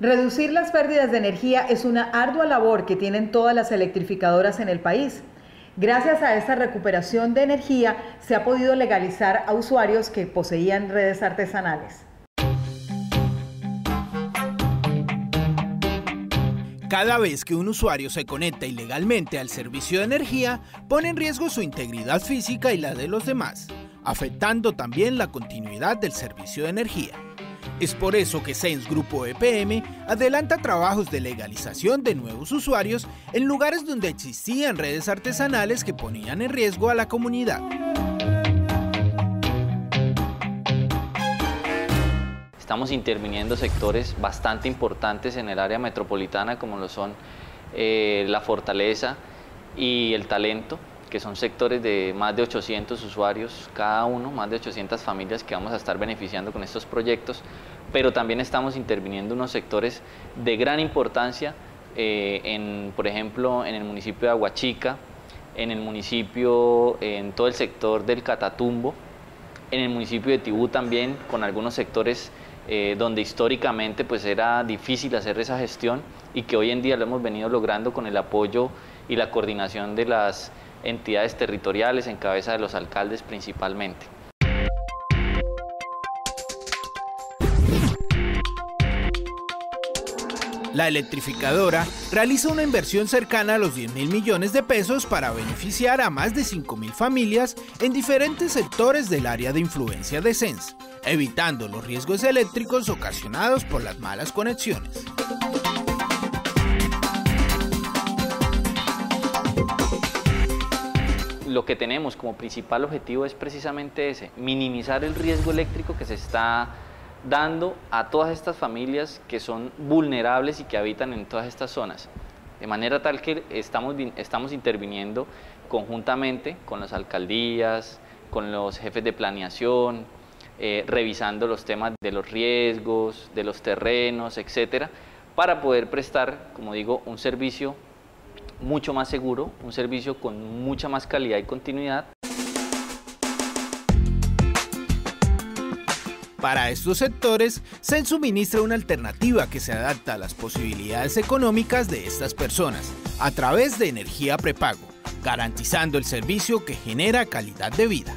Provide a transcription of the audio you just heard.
Reducir las pérdidas de energía es una ardua labor que tienen todas las electrificadoras en el país. Gracias a esta recuperación de energía se ha podido legalizar a usuarios que poseían redes artesanales. Cada vez que un usuario se conecta ilegalmente al servicio de energía, pone en riesgo su integridad física y la de los demás, afectando también la continuidad del servicio de energía. Es por eso que Sens Grupo EPM adelanta trabajos de legalización de nuevos usuarios en lugares donde existían redes artesanales que ponían en riesgo a la comunidad. Estamos interviniendo sectores bastante importantes en el área metropolitana como lo son eh, la fortaleza y el talento, que son sectores de más de 800 usuarios cada uno, más de 800 familias que vamos a estar beneficiando con estos proyectos, pero también estamos interviniendo unos sectores de gran importancia, eh, por ejemplo, en el municipio de Aguachica, en el municipio, en todo el sector del Catatumbo, en el municipio de Tibú también, con algunos sectores eh, donde históricamente pues era difícil hacer esa gestión y que hoy en día lo hemos venido logrando con el apoyo y la coordinación de las entidades territoriales en cabeza de los alcaldes principalmente. La electrificadora realiza una inversión cercana a los 10 mil millones de pesos para beneficiar a más de 5 mil familias en diferentes sectores del área de influencia de SENS, evitando los riesgos eléctricos ocasionados por las malas conexiones. Lo que tenemos como principal objetivo es precisamente ese, minimizar el riesgo eléctrico que se está dando a todas estas familias que son vulnerables y que habitan en todas estas zonas. De manera tal que estamos, estamos interviniendo conjuntamente con las alcaldías, con los jefes de planeación, eh, revisando los temas de los riesgos, de los terrenos, etcétera, para poder prestar, como digo, un servicio mucho más seguro, un servicio con mucha más calidad y continuidad Para estos sectores, se suministra una alternativa que se adapta a las posibilidades económicas de estas personas a través de energía prepago, garantizando el servicio que genera calidad de vida.